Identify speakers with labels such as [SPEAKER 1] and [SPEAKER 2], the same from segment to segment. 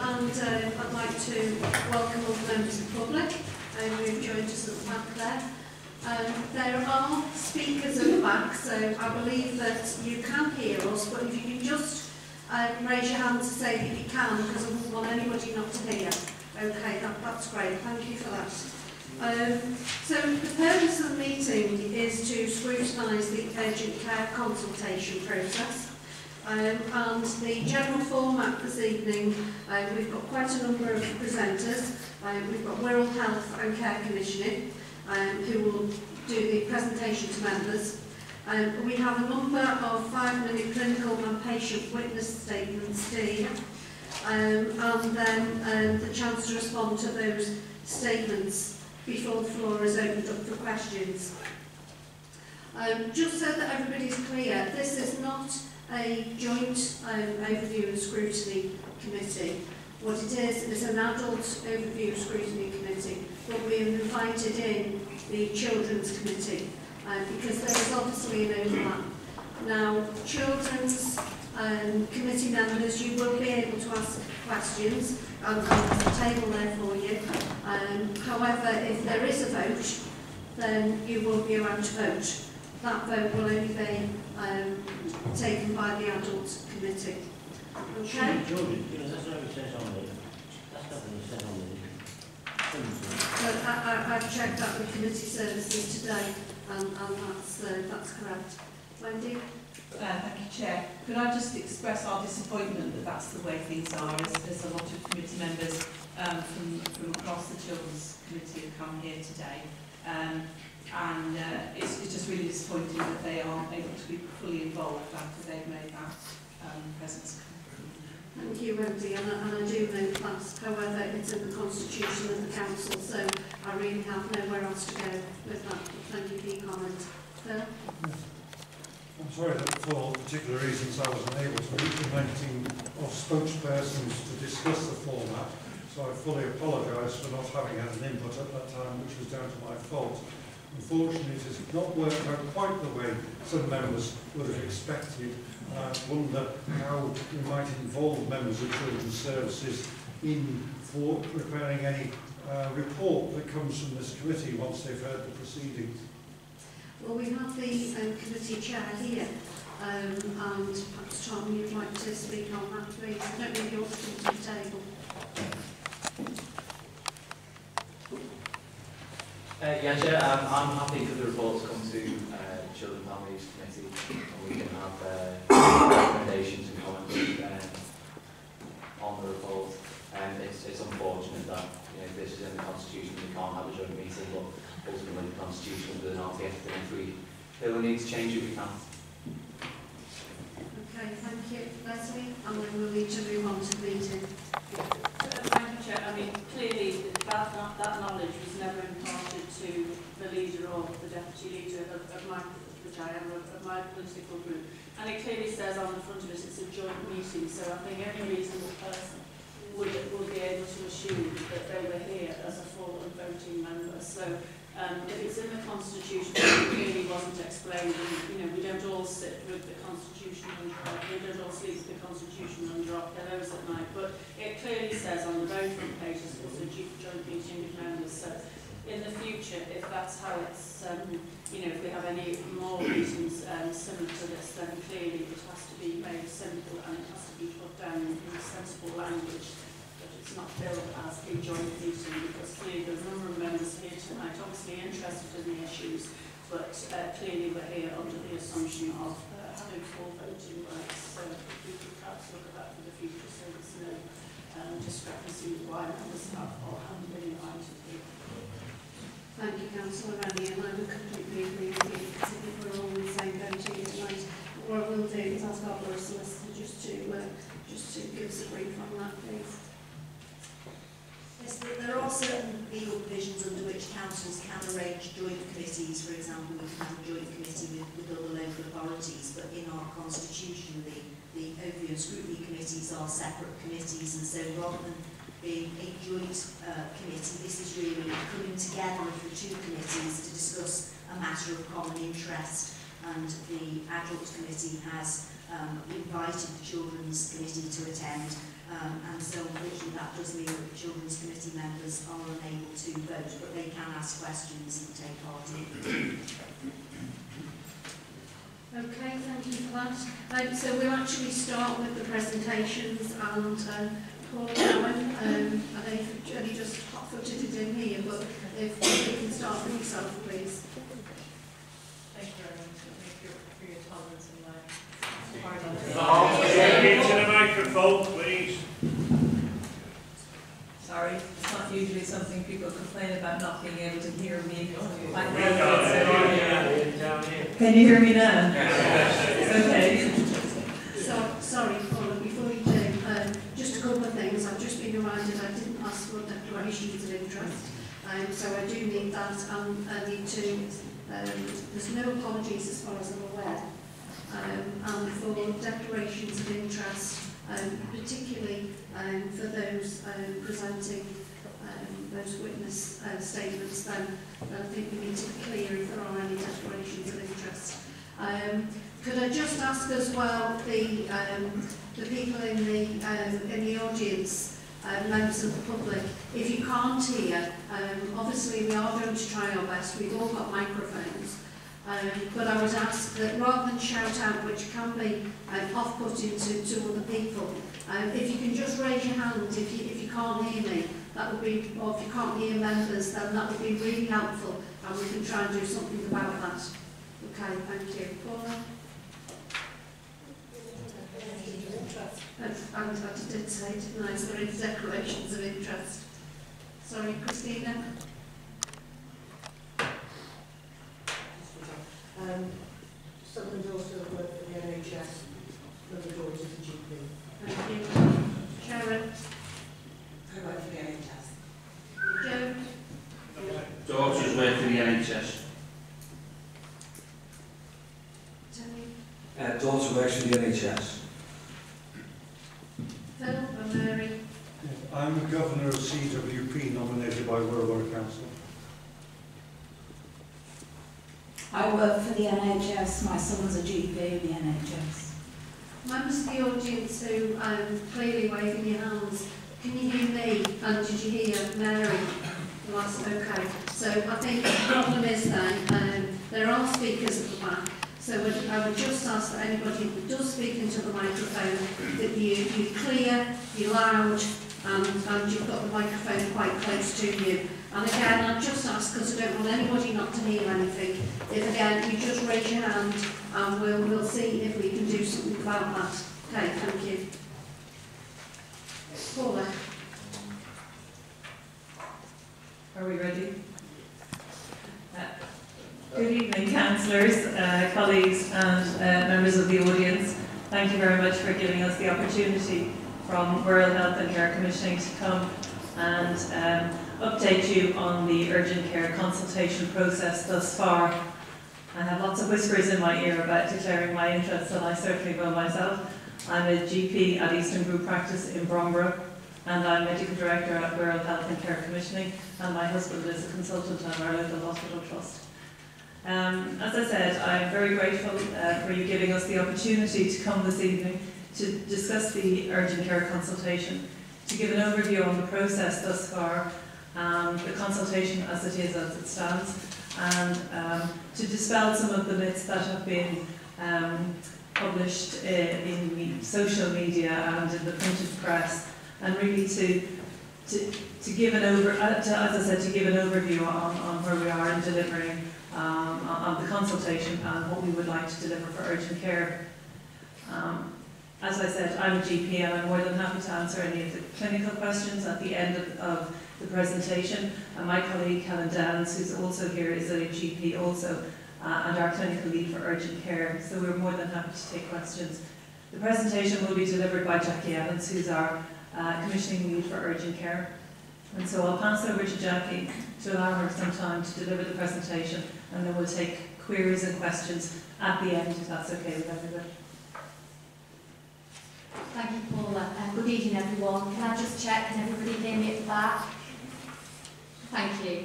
[SPEAKER 1] and uh, I'd like to welcome all the members of the public who've joined us at the back there. Um, there are speakers at the back, so I believe that you can hear us, but if you can just um, raise your hand to say that you can, because I wouldn't want anybody not to hear. Okay, that, that's great. Thank you for that. Um, so the purpose of the meeting is to scrutinise the urgent care consultation process. Um, and the general format this evening, uh, we've got quite a number of presenters. Um, we've got Wirral Health and Care Commissioning, um, who will do the presentation to members. Um, we have a number of five-minute clinical and patient witness statements um, and then um, the chance to respond to those statements before the floor is opened up for questions. Um, just so that everybody's clear, this is not a joint um, overview and scrutiny committee. What it is, is an adult overview scrutiny committee, but we have invited in the children's committee uh, because there is obviously an overlap. Now, children's um, committee members, you will be able to ask questions. Um, and the table there for you. Um, however, if there is a vote, then you will be around to vote. That vote will only be um, taken by the adult committee. Okay?
[SPEAKER 2] George, that's what it says on there. That's not what it says on
[SPEAKER 1] I, I, I've checked that with committee services today and, and that's, uh, that's correct. Wendy?
[SPEAKER 3] Uh, thank you, Chair. Could I just express our disappointment that that's the way things are, as, there's a lot of committee members um, from, from across the Children's Committee have come here today. Um, and uh, it's, it's just really disappointing that they aren't able to be fully involved after they've made that um, presence
[SPEAKER 1] Thank you, Wendy, and, I, and I do know that, however it's in the constitution of the council, so I really have nowhere else to go with that. Thank you for your comment. Phil?
[SPEAKER 4] I'm sorry that for particular reasons I wasn't able to be commenting of spokespersons to discuss the format, so I fully apologise for not having had an input at that time, which was down to my fault. Unfortunately, it has not worked out quite the way some members would have expected. I wonder how we might involve members of children's services in for preparing any uh, report that comes from this committee once they've heard the proceedings.
[SPEAKER 1] Well, we have the um, committee chair here, um, and perhaps Tom, you'd like to speak on that, please. I don't know if you're sitting at the table.
[SPEAKER 5] Uh, yeah, Chair, um, I'm happy for the report to come to uh, Children and Families Committee and we can have uh, recommendations and comments um, on the report. Um, it's, it's unfortunate that you know, this is in the Constitution, we can't have a joint meeting, but ultimately the Constitution is an RTF, and if we feel we need to change it, we can.
[SPEAKER 1] Okay, thank you. Lesley, and then we'll need to move on to the meeting.
[SPEAKER 6] Thank you, Chair. I mean, clearly, that, that, that knowledge was never imparted to the leader or the deputy leader of, of my, which I am, of, of my political group. And it clearly says on the front of it, it's a joint meeting, so I think any reasonable person would, would be able to assume that they were here as a full and voting member. So um, if it's in the Constitution, it really wasn't explained. And, you know, we don't all sit with the Constitution under our, we don't all sleep with the Constitution under our pillows at night. But it clearly says on the very front page, it's a joint meeting with members. So in the future, if that's how it's, um, you know, if we have any more reasons um, similar to this, then clearly it has to be made simple and it has to be put down in sensible language that it's not billed as a joint meeting because clearly there's a number of members here tonight obviously interested in the issues but uh, clearly we're here under the assumption of uh, having full voting rights so if we could perhaps look at that for the future so there's no um, discrepancy with why members have or haven't been invited here.
[SPEAKER 1] Thank you, Councillor Rennie, and I would completely agree with you, because I think we're all in the same boat here tonight. What I will do is ask our Borough Solicitor just to, uh, just to give us a brief on that, please.
[SPEAKER 7] Yes, there are certain legal provisions under which councils can arrange joint committees. For example, we can have a joint committee with, with other local authorities, but in our constitution, the, the overview and scrutiny committees are separate committees, and so rather than being a joint uh, committee, this is really coming together of the two committees to discuss a matter of common interest, and the adult committee has um, invited the children's committee to attend Um, and so unfortunately that does mean that the Children's Committee members are unable to vote, but they can ask questions and take part in.
[SPEAKER 1] Okay, thank you for that. Um, so we'll actually start with the presentations and um, Paula Cowan, um, I know you've only just hot-footed it in here, but if you can start with yourself, please.
[SPEAKER 3] Thank you very much for your, for your tolerance and my
[SPEAKER 8] Oh, Into the microphone, please.
[SPEAKER 3] Sorry, it's not usually something people complain about not being able to hear me. My
[SPEAKER 8] Down
[SPEAKER 3] headphones
[SPEAKER 8] here, down here.
[SPEAKER 3] are- Can you hear me now? Okay.
[SPEAKER 1] So, sorry, Paula, before you do, um, just a couple of things. I've just been reminded I didn't ask declarations of interest. Um, so I do need that and I need to, um, there's no apologies as far as I'm aware. Um, and for declarations of interest, um, particularly um, for those um, presenting um, those witness uh, statements, then I think we need to be clear if there are any declarations of interest. Um, could I just ask as well the um, the people in the um, in the audience, uh, members of the public. If you can't hear, um, obviously we are going to try our best. We've all got microphones. Um, but I would ask that rather than shout out, which can be um, off-putting to, to other people, um, if you can just raise your hand if you, if you can't hear me, that would be, or if you can't hear members, then that would be really helpful and we can try and do something about that. Okay, thank you. Paula? And, and I did say, didn't I, is there any declarations of interest? Sorry, Christina?
[SPEAKER 9] Um, some of the daughter for the NHS, another daughter's a GP.
[SPEAKER 1] Thank you. Sharon?
[SPEAKER 9] I work for the NHS.
[SPEAKER 1] Joe?
[SPEAKER 10] Daughters work for the NHS.
[SPEAKER 1] Tony?
[SPEAKER 11] Uh, daughter works for the NHS.
[SPEAKER 4] I'm the governor of CWP nominated by Wirral Council.
[SPEAKER 12] I work for the NHS. My son's a GP in the NHS.
[SPEAKER 1] Members of the audience who um, clearly waving your hands, can you hear me? And did you hear Mary? Last, okay. So I think the problem is then, um, there are speakers at the back. So I would just ask that anybody who does speak into the microphone, that you, you're clear, you're loud, and, and you've got the microphone quite close to you. And again, I'd just ask, because I don't want anybody not to hear anything, if again, you just raise your hand and we'll, we'll see if we can do something about that. Okay, thank you. Paula?
[SPEAKER 3] Are we ready? Uh, Good evening, councillors, uh, colleagues and uh, members of the audience. Thank you very much for giving us the opportunity from Wirral Health and Care Commissioning to come and um, update you on the urgent care consultation process thus far. I have lots of whispers in my ear about declaring my interest and I certainly will myself. I'm a GP at Eastham Group Practice in Bromborough and I'm Medical Director at Wirral Health and Care Commissioning and my husband is a consultant on our local hospital trust. Um, as I said, I'm very grateful uh, for you giving us the opportunity to come this evening to discuss the urgent care consultation, to give an overview on the process thus far, um, the consultation as it is, as it stands, and um, to dispel some of the myths that have been um, published uh, in social media and in the printed press, and really to to, to give an over, uh, to, as I said, to give an overview on, on where we are in delivering um, on, on the consultation and what we would like to deliver for urgent care. Um, as I said, I'm a GP and I'm more than happy to answer any of the clinical questions at the end of, of the presentation. And my colleague Helen Downs, who's also here, is a GP also uh, and our clinical lead for urgent care. So we're more than happy to take questions. The presentation will be delivered by Jackie Evans, who's our uh, commissioning lead for urgent care. And so I'll pass over to Jackie to allow her some time to deliver the presentation and then we'll take queries and questions at the end if that's okay with everybody.
[SPEAKER 12] Thank you, Paula. Um, good evening, everyone. Can I just check, can everybody hear me at the back? Thank you.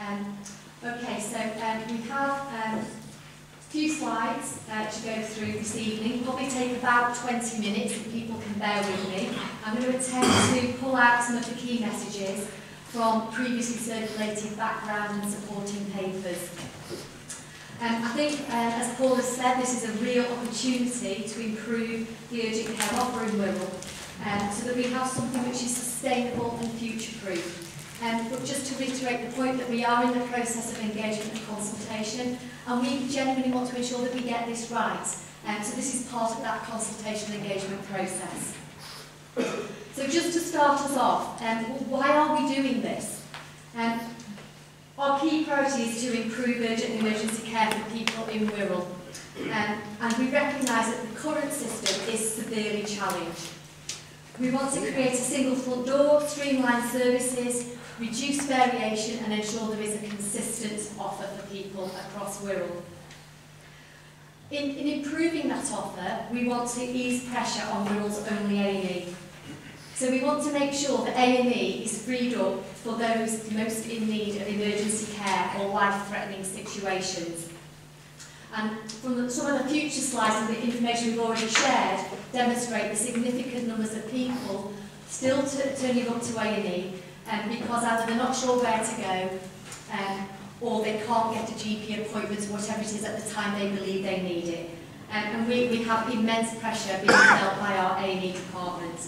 [SPEAKER 12] Um, okay, so um, we have um, a
[SPEAKER 13] few slides uh, to go through this evening. Probably take about 20 minutes if people can bear with me. I'm going to attempt to pull out some of the key messages from previously circulated background and supporting papers Um, I think, uh, as Paul has said, this is a real opportunity to improve the urgent care offer in um, so that we have something which is sustainable and future-proof. Um, but just to reiterate the point that we are in the process of engagement and consultation, and we genuinely want to ensure that we get this right. Um, so this is part of that consultation and engagement process. So just to start us off, um, why are we doing this? Um, Our key priority is to improve urgent emergency care for people in rural. Um, and we recognise that the current system is severely challenged. We want to create a single front door, streamline services, reduce variation and ensure there is a consistent offer for people across rural. In, in improving that offer, we want to ease pressure on Wirral's only A&E. So we want to make sure that A&E is freed up for those most in need of emergency care or life-threatening situations. And from the, some of the future slides and the information we've already shared demonstrate the significant numbers of people still turning up to A&E um, because either they're not sure where to go um, or they can't get a GP appointment or whatever it is at the time they believe they need it. Um, and we, we have immense pressure being felt by our A&E department.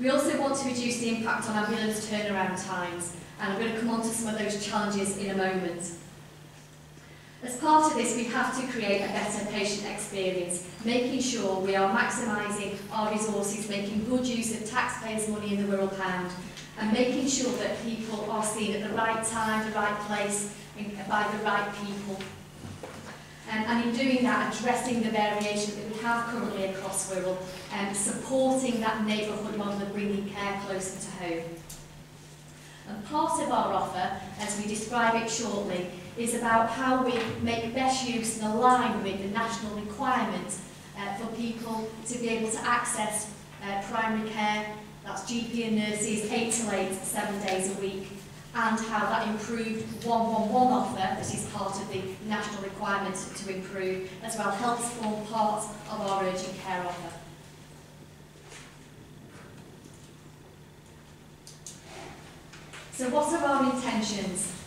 [SPEAKER 13] We also want to reduce the impact on ambulance turnaround times and I'm going to come on to some of those challenges in a moment. As part of this, we have to create a better patient experience, making sure we are maximising our resources, making good use of taxpayers' money in the Wirral Pound, and making sure that people are seen at the right time, the right place, by the right people. Um, and in doing that, addressing the variation that we have currently across Wirral, and supporting that neighbourhood model of bringing care closer to home. And part of our offer, as we describe it shortly, is about how we make best use and align with the national requirement uh, for people to be able to access uh, primary care, that's GP and nurses, 8 to 8, 7 days a week, and how that improved 111 offer, that is part of the national requirement to improve, as well helps form part of our urgent care offer. So what are our intentions?